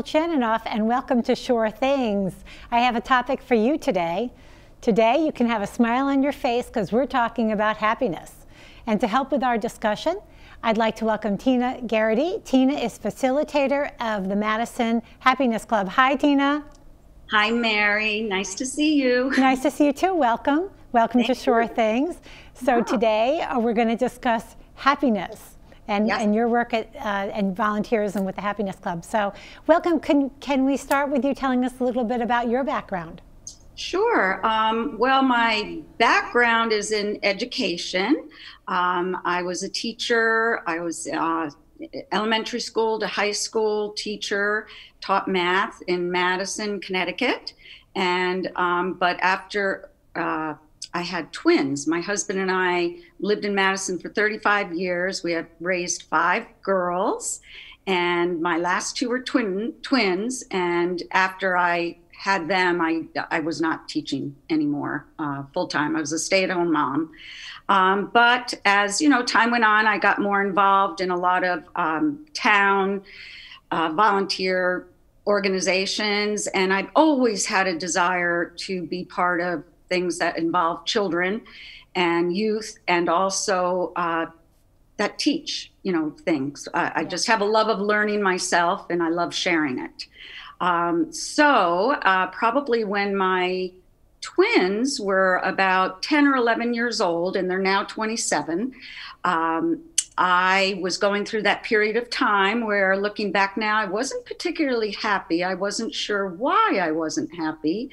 Mary Polchaninoff, and welcome to Shore Things. I have a topic for you today. Today, you can have a smile on your face because we're talking about happiness. And to help with our discussion, I'd like to welcome Tina Garrity. Tina is facilitator of the Madison Happiness Club. Hi, Tina. Hi, Mary. Nice to see you. Nice to see you too. Welcome. Welcome Thank to Sure you. Things. So, wow. today uh, we're going to discuss happiness and, yes. and your work at, uh, and volunteerism with the Happiness Club. So, welcome. Can, can we start with you telling us a little bit about your background? Sure. Um, well, my background is in education. Um, I was a teacher. I was uh, elementary school to high school teacher, taught math in Madison, Connecticut. And um, but after uh, I had twins. My husband and I lived in Madison for 35 years. We have raised five girls, and my last two were twin twins. And after I had them, I I was not teaching anymore uh, full time. I was a stay at home mom. Um, but as you know, time went on, I got more involved in a lot of um, town uh, volunteer organizations, and I've always had a desire to be part of things that involve children and youth and also uh, that teach you know things. Uh, i just have a love of learning myself and i love sharing it. Um, so uh, probably when my twins were about 10 or 11 years old and they're now 27 um, I was going through that period of time where, looking back now, I wasn't particularly happy. I wasn't sure why I wasn't happy.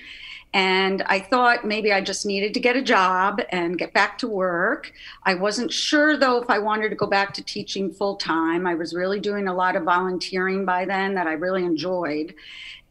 And I thought maybe I just needed to get a job and get back to work. I wasn't sure, though, if I wanted to go back to teaching full time. I was really doing a lot of volunteering by then that I really enjoyed.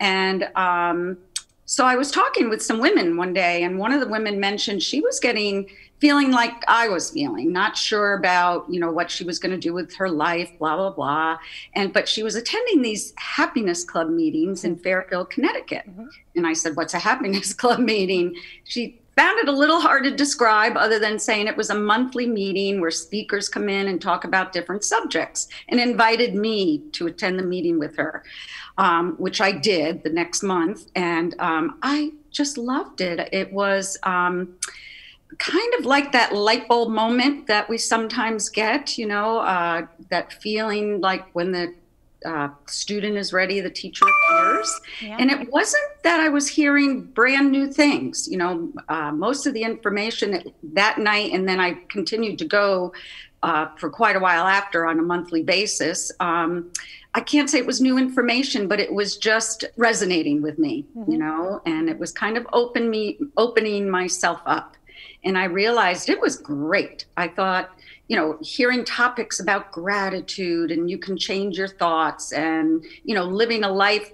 And um, so I was talking with some women one day, and one of the women mentioned she was getting feeling like I was feeling, not sure about, you know, what she was going to do with her life, blah, blah, blah. And, but she was attending these happiness club meetings in Fairfield, Connecticut. Mm-hmm. And I said, What's a happiness club meeting? She found it a little hard to describe other than saying it was a monthly meeting where speakers come in and talk about different subjects and invited me to attend the meeting with her, um, which I did the next month. And um, I just loved it. It was, um, kind of like that light bulb moment that we sometimes get, you know, uh, that feeling like when the uh, student is ready, the teacher appears. Yeah. And it wasn't that I was hearing brand new things, you know, uh, most of the information that night, and then I continued to go uh, for quite a while after on a monthly basis. Um, I can't say it was new information, but it was just resonating with me, mm-hmm. you know, and it was kind of open me opening myself up and I realized it was great. I thought, you know, hearing topics about gratitude and you can change your thoughts and, you know, living a life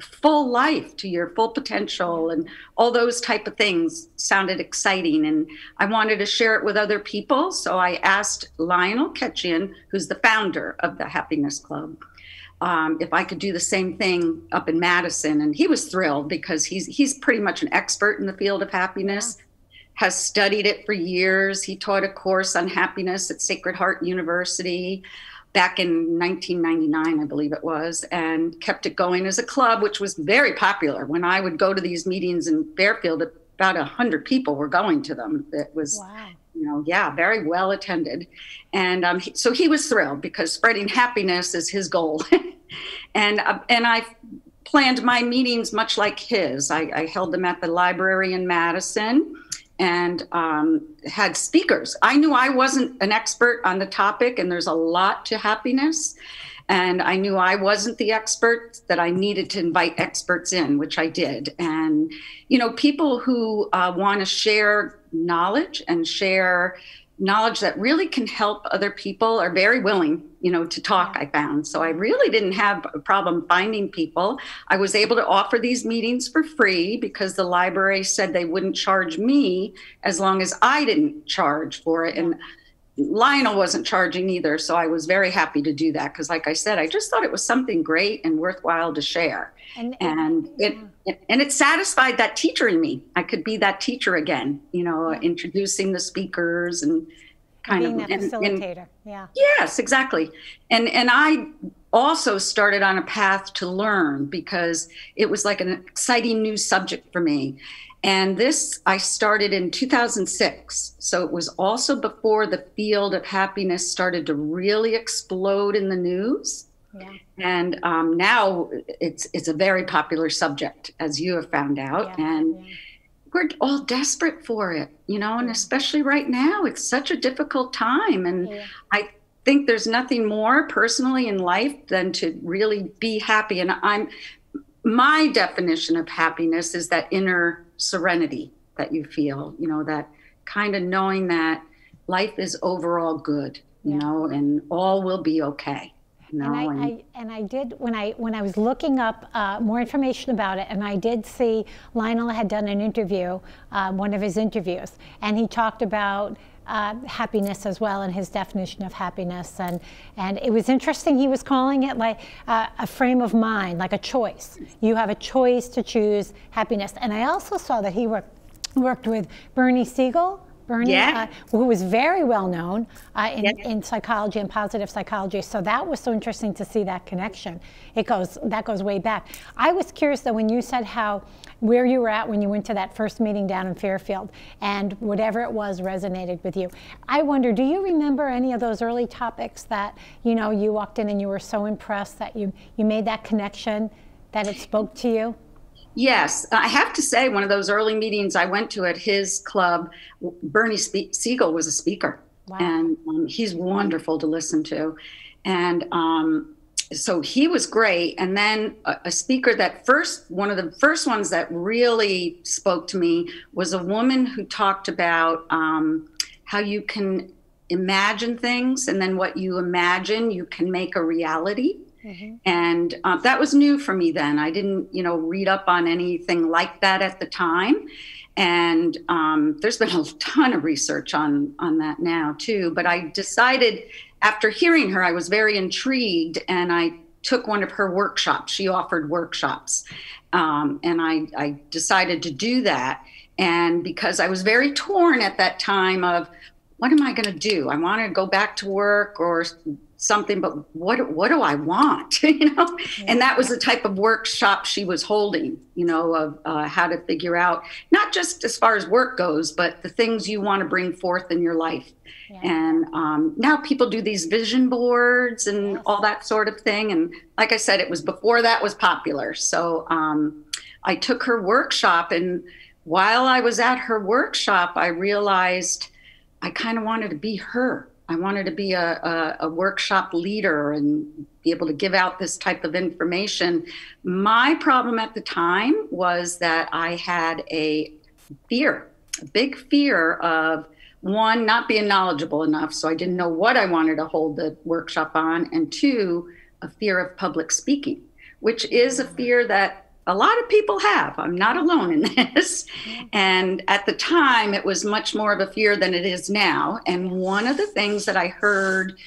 full life to your full potential and all those type of things sounded exciting. And i wanted to share it with other people so i asked lionel ketchian who's the founder of the happiness club um, if i could do the same thing up in madison. And he was thrilled because he's he's pretty much an expert in the field of happiness has studied it for years. He taught a course on happiness at Sacred Heart University back in 1999, I believe it was, and kept it going as a club, which was very popular. When I would go to these meetings in Fairfield, about 100 people were going to them. It was, wow. you know, yeah, very well attended. And um, he, so he was thrilled because spreading happiness is his goal. and, uh, and I planned my meetings much like his. I, I held them at the library in Madison and um, had speakers. I knew I wasn't an expert on the topic, and there's a lot to happiness. And I knew I wasn't the expert, that I needed to invite experts in, which I did. And, you know, people who uh, want to share knowledge and share knowledge that really can help other people are very willing you know to talk i found. So i really didn't have a problem finding people. I was able to offer these meetings for free because the library said they wouldn't charge me as long as i didn't charge for it. And lionel wasn't charging either so i was very happy to do that because like i said i just thought it was something great and worthwhile to share and, and it, and it satisfied that teacher in me. I could be that teacher again, you know, yeah. introducing the speakers and kind Being of that facilitator. And, yeah. Yes, exactly. And and I also started on a path to learn because it was like an exciting new subject for me. And this I started in 2006. So it was also before the field of happiness started to really explode in the news. Yeah. And um, now it's it's a very popular subject, as you have found out. Yeah. And yeah. we're all desperate for it, you know, and especially right now, it's such a difficult time. And I think there's nothing more personally in life than to really be happy. And I'm my definition of happiness is that inner serenity that you feel, you know, that kind of knowing that life is overall good, you yeah. know, and all will be okay. You know, and, I, and, I, and I did when I when I was looking up uh, more information about it, and I did see Lionel had done an interview, um, one of his interviews, and he talked about uh, happiness as well and his definition of happiness. And, and it was interesting, he was calling it like uh, a frame of mind, like a choice. You have a choice to choose happiness. And I also saw that he worked, worked with Bernie Siegel. Bernie, yeah. uh, who was very well known uh, in, yeah. in psychology and positive psychology. So that was so interesting to see that connection. It goes that goes way back. I was curious though when you said how where you were at when you went to that first meeting down in Fairfield and whatever it was resonated with you. I wonder, do you remember any of those early topics that, you know, you walked in and you were so impressed that you, you made that connection, that it spoke to you? Yes, I have to say, one of those early meetings I went to at his club, Bernie Siegel was a speaker, wow. and um, he's wonderful to listen to. And um, so he was great. And then a, a, speaker that first, one of the first ones that really spoke to me was a woman who talked about um, how you can imagine things, and then what you imagine, you can make a reality. Mm-hmm. And uh, that was new for me then. I didn't, you know, read up on anything like that at the time. And um, there's been a ton of research on on that now too. But I decided after hearing her, I was very intrigued and I took one of her workshops. She offered workshops. Um, and I, I decided to do that. And because I was very torn at that time of what am I going to do? I want to go back to work or something, but what what do I want? you know, yeah. and that was the type of workshop she was holding. You know, of uh, how to figure out not just as far as work goes, but the things you want to bring forth in your life. Yeah. And um, now people do these vision boards and yes. all that sort of thing. And like I said, it was before that was popular. So um, I took her workshop, and while I was at her workshop, I realized I kind of wanted to be her I wanted to be a, a, a, workshop leader and be able to give out this type of information. My problem at the time was that I had a fear, a big fear of one, not being knowledgeable enough. So I didn't know what I wanted to hold the workshop on. And two, a fear of public speaking, which is a fear that a lot of people have. I'm not alone in this. Mm-hmm. And at the time, it was much more of a fear than it is now. And one of the things that I heard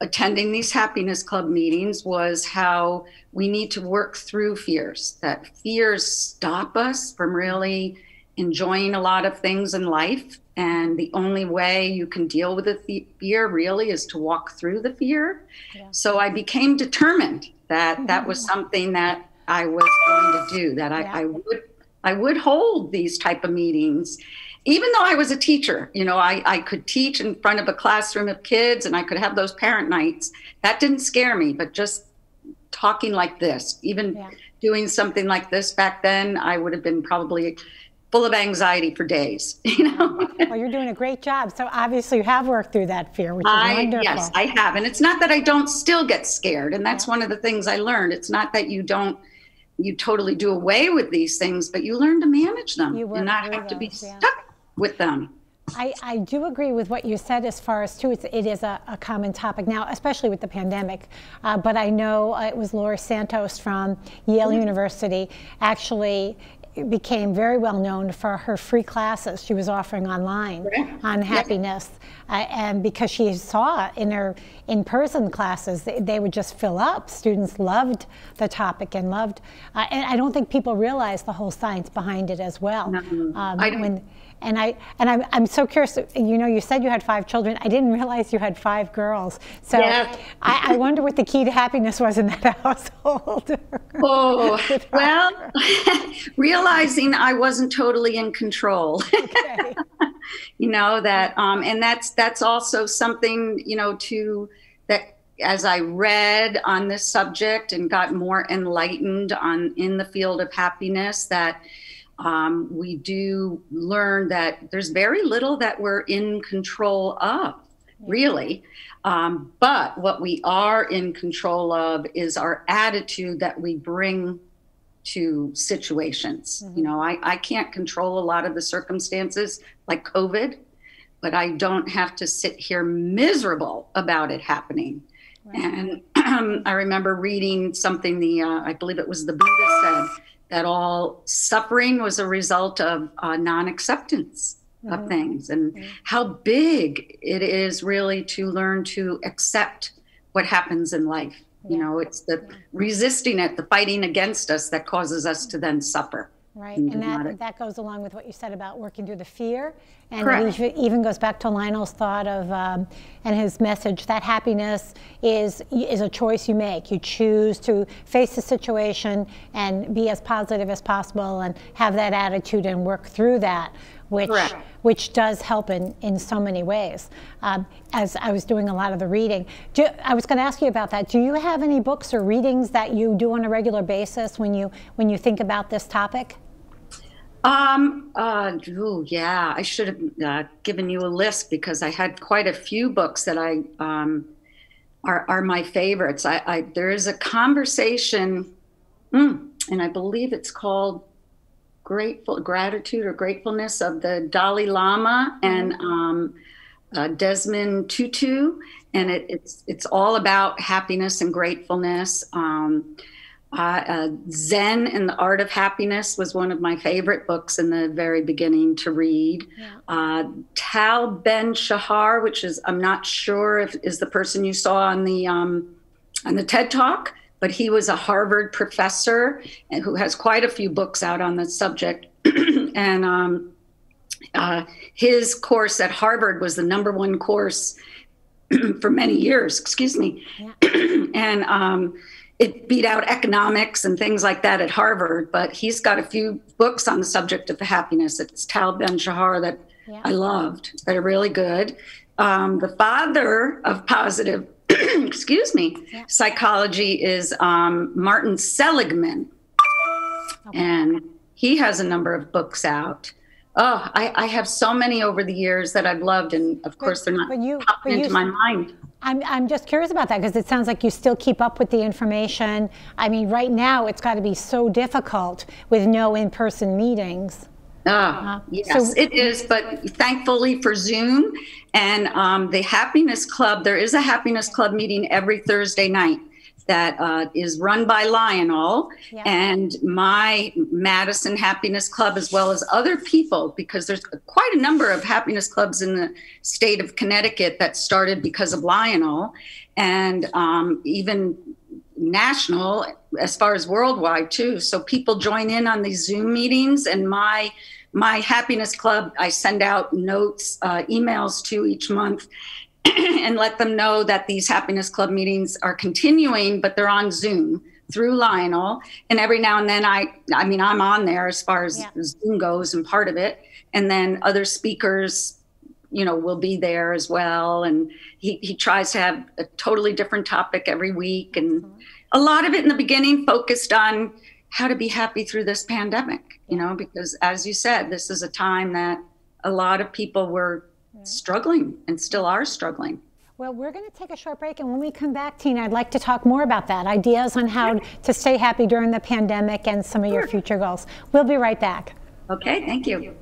attending these happiness club meetings was how we need to work through fears, that fears stop us from really enjoying a lot of things in life. And the only way you can deal with the fear really is to walk through the fear. Yeah. So I became determined that that was something that I was going to do. That I, yeah. I would I would hold these type of meetings, even though I was a teacher. You know, I, I could teach in front of a classroom of kids, and I could have those parent nights. That didn't scare me, but just talking like this, even yeah. doing something like this back then, I would have been probably full of anxiety for days. You know. well, you're doing a great job. So obviously, you have worked through that fear, which is I, wonderful. Yes, I have, and it's not that I don't still get scared, and that's yeah. one of the things I learned. It's not that you don't you totally do away with these things, but you learn to manage them you and not have to be yeah. stuck with them. I, I, do agree with what you said as far as too it's, it is a, a common topic now especially with the pandemic uh, but i know uh, it was Laurie Santos from yale mm-hmm. university actually became very well known for her free classes she was offering online on happiness. Uh, and because she saw in her in-person classes they, they, would just fill up. Students loved the topic and loved uh, and i don't think people realize the whole science behind it as well. Um, when And I and I'm, I'm so curious. You know, you said you had five children. I didn't realize you had five girls. So Yeah. I, I wonder what the key to happiness was in that household. Oh, well, realizing I wasn't totally in control. Okay. you know that um and that's that's also something you know to that as i read on this subject and got more enlightened on in the field of happiness that um, we do learn that there's very little that we're in control of really um, but what we are in control of is our attitude that we bring to situations. You know, I, I can't control a lot of the circumstances like COVID, but I don't have to sit here miserable about it happening. And I remember reading something the, uh, I believe it was the Buddha said, that all suffering was a result of uh, non acceptance of things and how big it is really to learn to accept what happens in life. You know, it's the resisting it, the fighting against us that causes us to then suffer. Right, and that, that goes along with what you said about working through the fear. And Correct. it even- goes back to Lionel's thought of, um, and his message that happiness is, is a choice you make. You choose to face the situation and be as positive as possible and have that attitude and work through that, which, Correct. which does help in, in so many ways. Um, as I was doing a lot of the reading, do, I was going to ask you about that. Do you have any books or readings that you do on a regular basis when you, when you think about this topic? Um, uh, ooh, yeah, I should have uh, given you a list because I had quite a few books that I um, are, are my favorites. I, I there is a conversation, mm, and I believe it's called grateful gratitude or gratefulness of the Dalai Lama and um, uh, Desmond Tutu, and it, it's it's all about happiness and gratefulness. Um, uh, uh, Zen and the Art of Happiness was one of my favorite books in the very beginning to read. Uh, Tal Ben Shahar, which is I'm not sure if is the person you saw on the um, on the TED Talk, but he was a Harvard professor and who has quite a few books out on the subject. and um, uh, his course at Harvard was the number one course for many years. Excuse me, and um, it beat out economics and things like that at Harvard. But he's got a few books on the subject of happiness. It's Tal Ben Shahar that Yeah. I loved. They're really good. Um, the father of positive, excuse me, psychology is um, Martin Seligman, and he has a number of books out. Oh, I, I have so many over the years that I've loved, and of course they're not but you- popping but you- into my mind. I'm, I'm just curious about that because it sounds like you still keep up with the information. I mean, right now it's got to be so difficult with no in person meetings. Ah, yes, Uh-huh. so- it is. But thankfully for Zoom and um, the Happiness Club, there is a Happiness Club meeting every Thursday night that uh, is run by Lionel Yeah. and my Madison Happiness Club, as well as other people, because there's quite a number of happiness clubs in the state of Connecticut that started because of Lionel, and um, even national as far as worldwide too. So people join in on these Zoom meetings, and my my happiness club, I send out notes, uh, emails to each month. and let them know that these happiness club meetings are continuing but they're on zoom through lionel. And every now and then i i mean i'm on there as far as Yeah. zoom goes and part of it. And then other speakers you know will be there as well. And he, he tries to have a totally different topic every week. And mm-hmm. a lot of it in the beginning focused on how to be happy through this pandemic you know because as you said this is a time that a lot of people were Mm-hmm. struggling and still are struggling. Well, we're going to take a short break, and when we come back, Tina, I'd like to talk more about that ideas on how to stay happy during the pandemic and some of your future goals. We'll be right back. okay thank you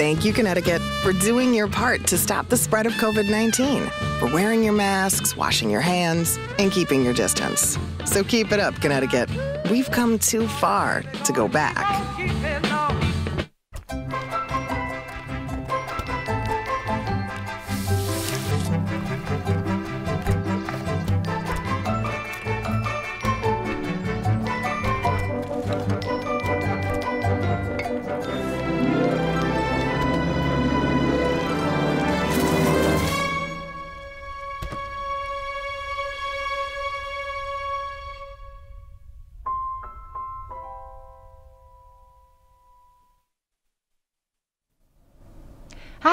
Thank you, Connecticut, for doing your part to stop the spread of COVID 19, for wearing your masks, washing your hands, and keeping your distance. So keep it up, Connecticut. We've come too far to go back.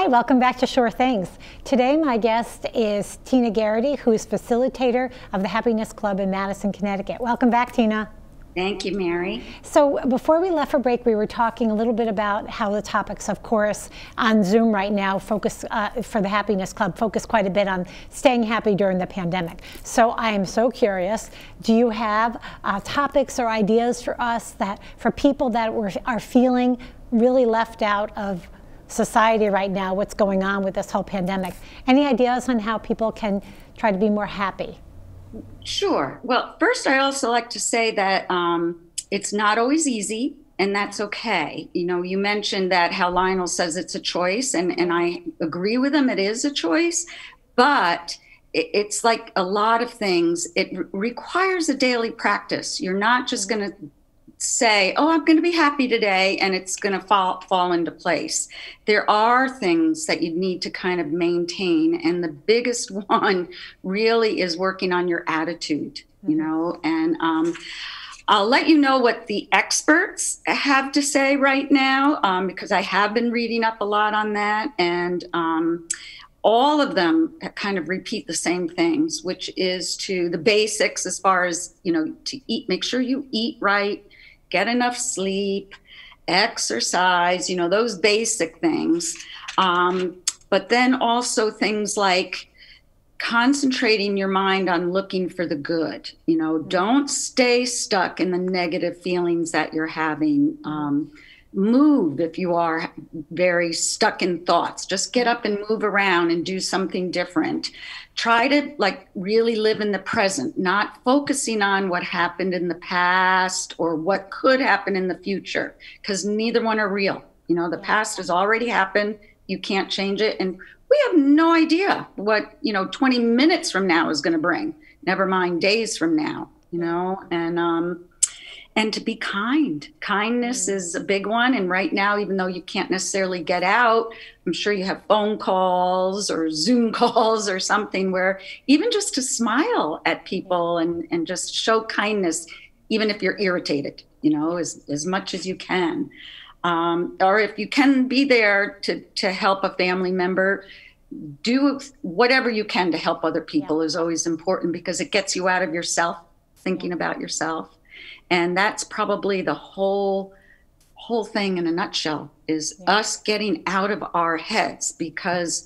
Hi, welcome back to Shore Things. Today, my guest is Tina Garrity, who is facilitator of the Happiness Club in Madison, Connecticut. Welcome back, Tina. Thank you, Mary. So, before we left for break, we were talking a little bit about how the topics, of course, on Zoom right now focus uh, for the Happiness Club focus quite a bit on staying happy during the pandemic. So, I am so curious do you have uh, topics or ideas for us that for people that were, are feeling really left out of society right now, what's going on with this whole pandemic? Any ideas on how people can try to be more happy? Sure. Well, first, I also like to say that um, it's not always easy, and that's okay. You know, you mentioned that how Lionel says it's a choice, and, and I agree with him, it is a choice, but it's like a lot of things, it re- requires a daily practice. You're not just going to say, "Oh, I'm going to be happy today," and it's going to fall fall into place. There are things that you need to kind of maintain, and the biggest one really is working on your attitude. You know, and um, I'll let you know what the experts have to say right now um, because I have been reading up a lot on that, and um, all of them kind of repeat the same things, which is to the basics as far as you know to eat. Make sure you eat right get enough sleep, exercise, you know, those basic things. Um, but then also things like concentrating your mind on looking for the good. You know, don't stay stuck in the negative feelings that you're having. Um, move if you are very stuck in thoughts. Just get up and move around and do something different. Try to like really live in the present not focusing on what happened in the past or what could happen in the future because neither one are real. You know the past has already happened. You can't change it. And we have no idea what you know 20 minutes from now is going to bring never mind days from now you know? And um and to be kind. Kindness is a big one. And right now, even though you can't necessarily get out, I'm sure you have phone calls or Zoom calls or something where even just to smile at people and, and just show kindness, even if you're irritated, you know, as, as much as you can. Um, or if you can be there to, to help a family member, do whatever you can to help other people yeah. is always important because it gets you out of yourself, thinking about yourself and that's probably the whole whole thing in a nutshell is yeah. us getting out of our heads because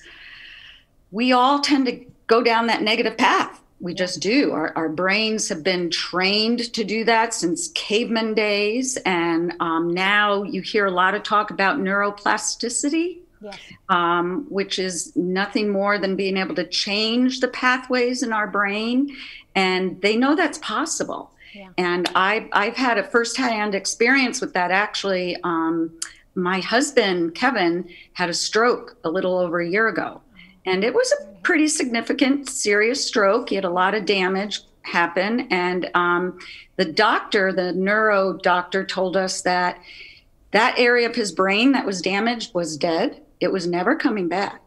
we all tend to go down that negative path. We just do. Our, our brains have been trained to do that since caveman days. And um, now you hear a lot of talk about neuroplasticity yes. um, which is nothing more than being able to change the pathways in our brain. And they know that's possible And I've, I've had a firsthand experience with that actually. Um, my husband, Kevin, had a stroke a little over a year ago. And it was a pretty significant, serious stroke. He had a lot of damage happen. And um, the doctor, the neuro doctor, told us that that area of his brain that was damaged was dead. It was never coming back.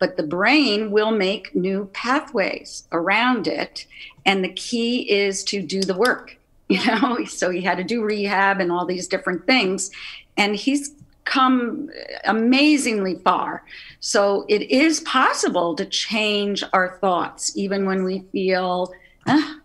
But the brain will make new pathways around it and the key is to do the work you know so he had to do rehab and all these different things and he's come amazingly far so it is possible to change our thoughts even when we feel ah,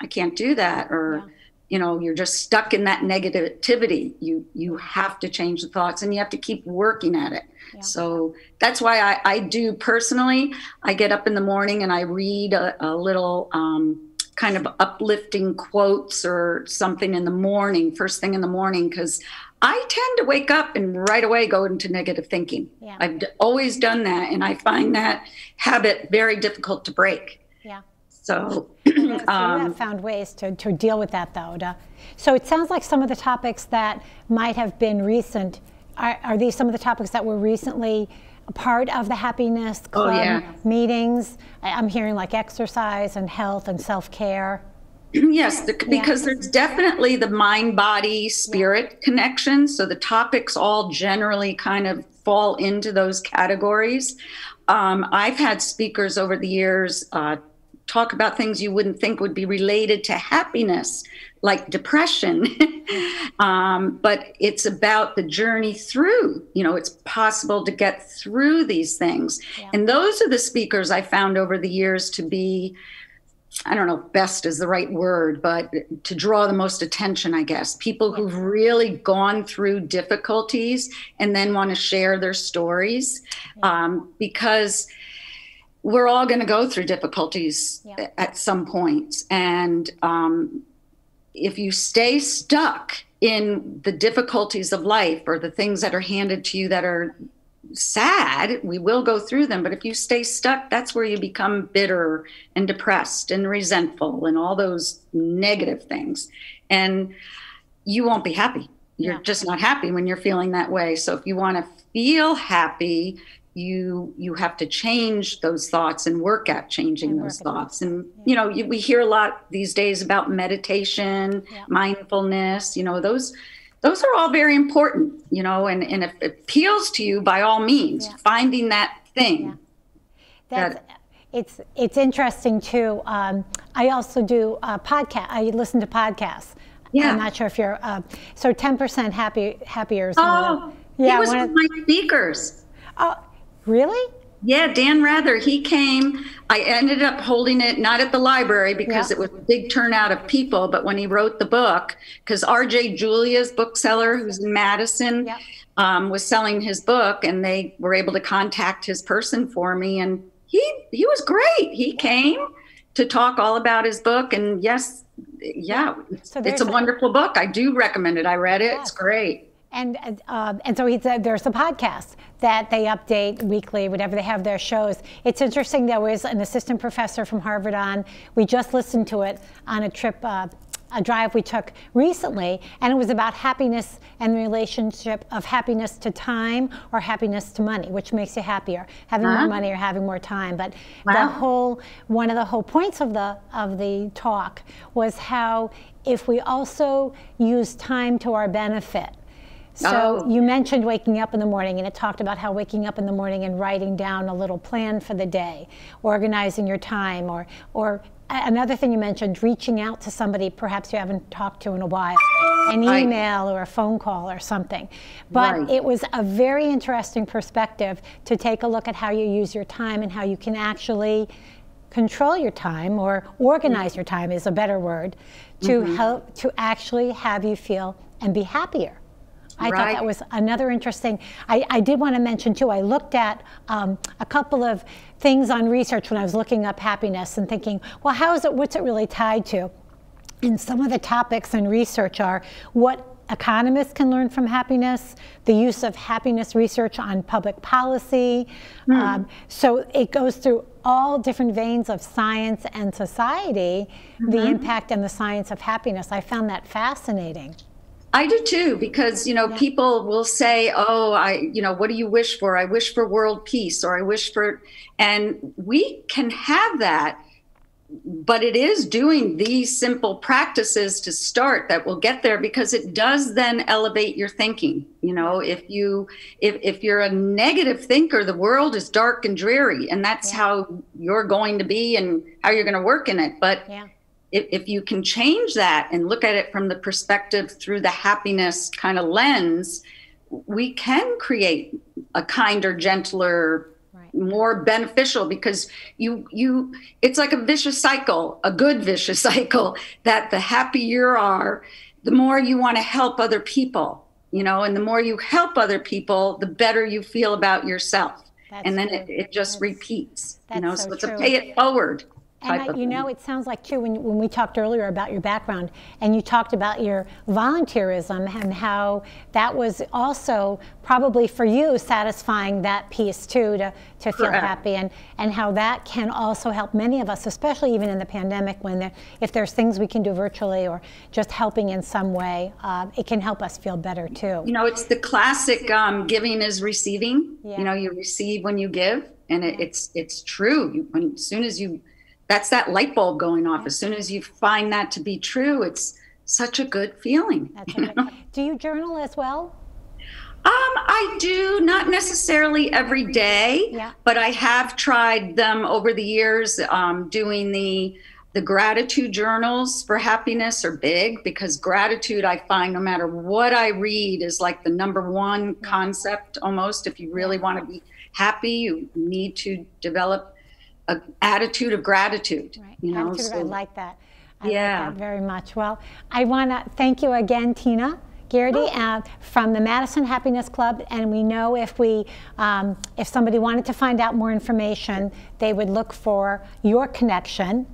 i can't do that or yeah. You know you're just stuck in that negativity you you have to change the thoughts and you have to keep working at it yeah. so that's why I, I do personally i get up in the morning and i read a, a little um, kind of uplifting quotes or something in the morning, first thing in the morning, because I tend to wake up and right away go into negative thinking. Yeah. I've d- always done that, and I find that habit very difficult to break. Yeah. So, so you um, have found ways to, to deal with that, though. To, so it sounds like some of the topics that might have been recent are, are these some of the topics that were recently part of the happiness oh, club oh, yeah. meetings? I'm hearing like exercise and health and self care. Yes, the, because yeah. there's definitely the mind body spirit yeah. connection. So the topics all generally kind of fall into those categories. Um, I've had speakers over the years uh, talk about things you wouldn't think would be related to happiness, like depression. um, but it's about the journey through. You know, it's possible to get through these things. Yeah. And those are the speakers I found over the years to be. I don't know best is the right word, but to draw the most attention, I guess. People who've really gone through difficulties and then want to share their stories um, because we're all going to go through difficulties Yeah. at some point. And um, if you stay stuck in the difficulties of life or the things that are handed to you that are sad, we will go through them. But if you stay stuck, that's where you become bitter and depressed and resentful and all those negative things. And you won't be happy. You're Yeah. just not happy when you're feeling that way. So if you want to feel happy, you you have to change those thoughts and work at changing And those work at them. thoughts. And you know, you, we hear a lot these days about meditation, Yeah. mindfulness. You know, those those are all very important. You know, and and if it appeals to you, by all means, Yeah. finding that thing. That's, That- it's it's interesting too. Um, I also do uh, podcast. I listen to podcasts. Yeah. I'm not sure if you're uh, so 10% happy happier. Is Oh, the- he was one of my speakers. oh, really? Yeah, Dan Rather, he came. I ended up holding it not at the library because Yeah. it was a big turnout of people, but when he wrote the book, because RJ Julia's bookseller, who's in Madison, Yeah. um, was selling his book, and they were able to contact his person for me, and he he was great. He came to talk all about his book, and yes, yeah, So it's a a- wonderful book. I do recommend it. I read it. It's great. And uh, and so he said there's a podcast that they update weekly, whatever they have their shows. It's interesting. There was an assistant professor from Harvard on. We just listened to it on a trip, uh, a drive we took recently, and it was about happiness and the relationship of happiness to time or happiness to money, which makes you happier, having more Huh? money or having more time. But the whole one of the whole points of the of the talk was how if we also use time to our benefit. So Oh. you mentioned waking up in the morning, and it talked about how waking up in the morning and writing down a little plan for the day, organizing your time, or or another thing you mentioned, reaching out to somebody perhaps you haven't talked to in a while, an Right. email or a phone call or something. But Right. it was a very interesting perspective to take a look at how you use your time and how you can actually control your time or organize your time is a better word to Mm-hmm. help to actually have you feel and be happier. I thought that was another interesting. I, I did want to mention too. I looked at um, a couple of things on research when I was looking up happiness and thinking, well, how is it? What's it really tied to? And some of the topics in research are what economists can learn from happiness, the use of happiness research on public policy. Um, so it goes through all different veins of science and society, the impact and the science of happiness. I found that fascinating. I do too, because you know people will say, "Oh, I, you know, what do you wish for? I wish for world peace, or I wish for," and we can have that, but it is doing these simple practices to start that will get there because it does then elevate your thinking. You know, if you if if you're a negative thinker, the world is dark and dreary, and that's Yeah. how you're going to be and how you're going to work in it. But Yeah. If, if you can change that and look at it from the perspective through the happiness kind of lens, we can create a kinder, gentler, Right. more beneficial because you you it's like a vicious cycle, a good vicious cycle that the happier you are, the more you want to help other people, you know, and the more you help other people, the better you feel about yourself. That's and then it, it just That's- repeats, you know, so so it's true. a pay it forward And I, you know, it sounds like too when, when we talked earlier about your background, and you talked about your volunteerism and how that was also probably for you satisfying that piece too to, to feel Correct. happy, and and how that can also help many of us, especially even in the pandemic, when there, if there's things we can do virtually or just helping in some way, uh, it can help us feel better too. you know it's the classic um, giving is receiving Yeah. you know you receive when you give and it, it's it's true you, when, as soon as you that's that light bulb going off as soon as you find that to be true it's such a good feeling you good- do you journal as well? Um, I do not necessarily every day, Yeah. but I have tried them over the years. Um, doing the the gratitude journals for happiness are big because gratitude, I find, no matter what I read, is like the number one concept almost. If you really want to be happy, you need to develop an attitude of gratitude. Right. You know, Attitude, I like that. I Yeah. like that very much. Well, I want to thank you again, Tina. Garrity Oh. uh, from the Madison Happiness Club, and we know if we, um, if somebody wanted to find out more information, they would look for your connection,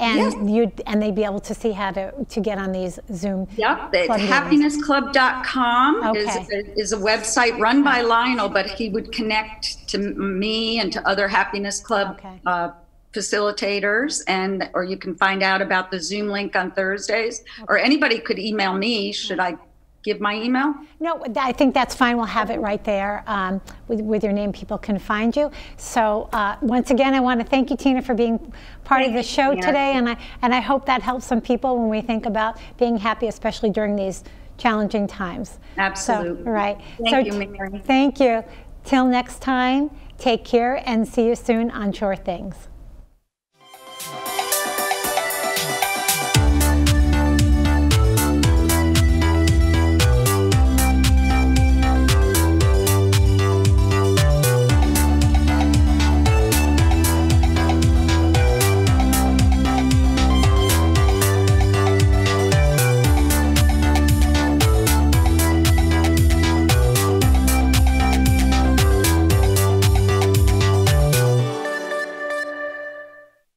and Yes. you and they'd be able to see how to to get on these Zoom. Yep, club happinessclub.com is, Okay. is a website run by Lionel, but he would connect to me and to other Happiness Club Okay. uh, facilitators, and or you can find out about the Zoom link on Thursdays, or anybody could email me. Should I give my email? No, I think that's fine. We'll have it right there um, with, with your name. People can find you. So uh, once again, I want to thank you, Tina, for being part of the show Tina. today, and I and I hope that helps some people when we think about being happy, especially during these challenging times. Absolutely. So, right. Thank so, you, Mary. Thank you. Till next time, take care and see you soon on Shore Things.